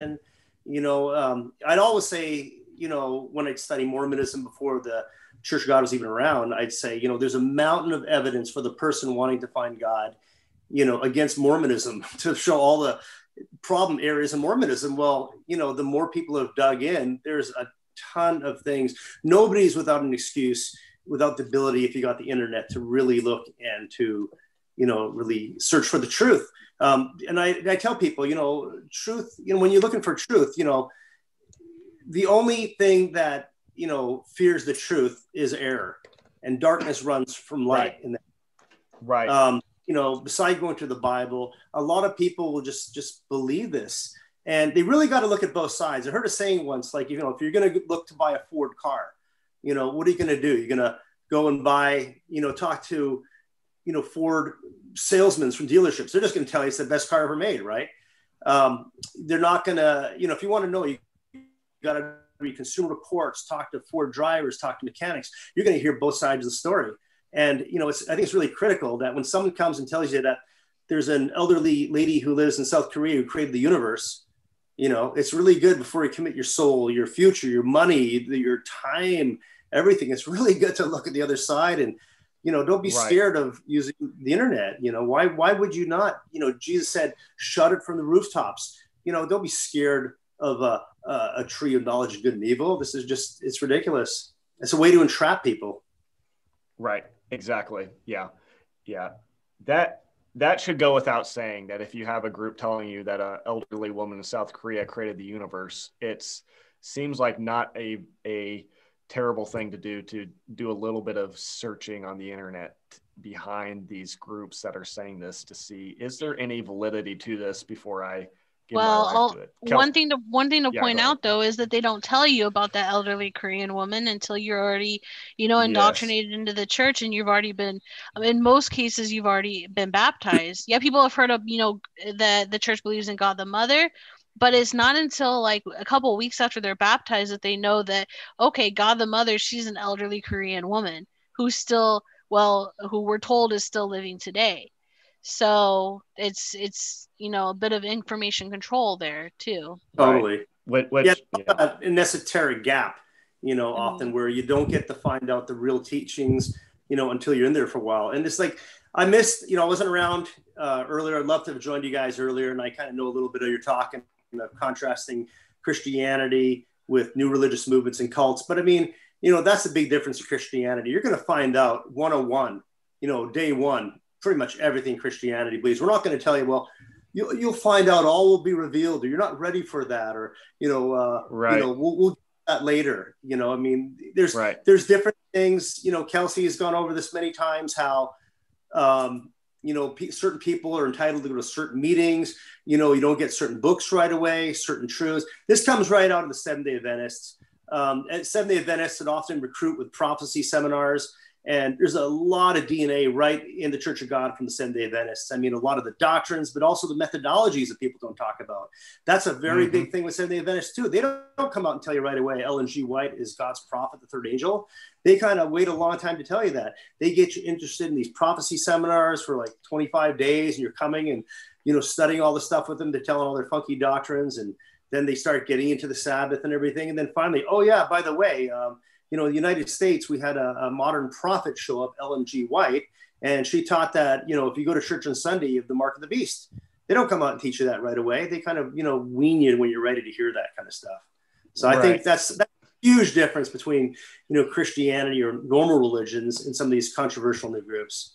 And you know, um, I'd always say, you know, when I'd study Mormonism before the Church of God was even around, I'd say, you know, there's a mountain of evidence for the person wanting to find God, you know, against Mormonism to show all the problem areas of Mormonism. Well, you know, the more people have dug in, there's a ton of things. Nobody's without an excuse, without the ability, if you got the internet, to really look and to, you know, really search for the truth. Um, and I, I tell people, you know, truth, you know, when you're looking for truth, you know, the only thing that, you know, fears the truth is error and darkness runs from light. Right. right. Um, you know, beside going to the Bible, a lot of people will just just believe this, and they really got to look at both sides. I heard a saying once, like you know, if you're going to look to buy a Ford car, you know, what are you going to do? You're going to go and buy, you know, talk to, you know, Ford salesmen from dealerships. They're just going to tell you it's the best car ever made, right? Um, they're not going to, you know, if you want to know, you got to read consumer reports, talk to Ford drivers, talk to mechanics. You're going to hear both sides of the story. And you know, it's I think it's really critical that when someone comes and tells you that there's an elderly lady who lives in South Korea who created the universe, you know, it's really good before you commit your soul, your future, your money, your time, everything. It's really good to look at the other side and you know don't be right. scared of using the internet you know why why would you not you know jesus said shut it from the rooftops you know don't be scared of a, a, a tree of knowledge of good and evil this is just it's ridiculous it's a way to entrap people right Exactly. Yeah. Yeah. That that should go without saying that if you have a group telling you that an elderly woman in South Korea created the universe, it's seems like not a a terrible thing to do to do a little bit of searching on the internet behind these groups that are saying this to see is there any validity to this before I well one thing to one thing to yeah, point out though is that they don't tell you about that elderly korean woman until you're already you know indoctrinated yes. into the church and you've already been in most cases you've already been baptized. Yeah people have heard of you know that the church believes in god the mother but it's not until like a couple weeks after they're baptized that they know that okay god the mother she's an elderly korean woman who's still well who we're told is still living today so it's it's you know a bit of information control there too. Totally. Which, which yeah, yeah. an esoteric gap, you know, mm-hmm. often where you don't get to find out the real teachings, you know, until you're in there for a while. And it's like I missed, you know, I wasn't around uh, earlier. I'd love to have joined you guys earlier, and I kind of know a little bit of your talk and you know, contrasting Christianity with new religious movements and cults. But I mean, you know, that's the big difference in Christianity. You're going to find out 101, you know, day one, pretty much everything Christianity believes. We're not going to tell you, well, you'll, you'll find out all will be revealed, or you're not ready for that, or you know, uh, right. you know, we'll, we'll do that later. You know, I mean, there's right. there's different things. You know, Kelsey has gone over this many times. How um, you know, p- certain people are entitled to go to certain meetings. You know, you don't get certain books right away, certain truths. This comes right out of the Seventh Day Adventists. Um, Seventh Day Adventists would often recruit with prophecy seminars and there's a lot of DNA right in the Church of God from the Seventh day Adventists. I mean, a lot of the doctrines, but also the methodologies that people don't talk about. That's a very mm-hmm. big thing with Seventh day Adventists, too. They don't, don't come out and tell you right away Ellen G. White is God's prophet, the third angel. They kind of wait a long time to tell you that. They get you interested in these prophecy seminars for like 25 days, and you're coming and you know studying all the stuff with them. They're telling all their funky doctrines, and then they start getting into the Sabbath and everything. And then finally, oh yeah, by the way, um, you know, in the United States, we had a, a modern prophet show up, Ellen G. White, and she taught that, you know, if you go to church on Sunday, you have the mark of the beast. They don't come out and teach you that right away. They kind of, you know, wean you when you're ready to hear that kind of stuff. So right. I think that's that's a huge difference between, you know, Christianity or normal religions and some of these controversial new groups.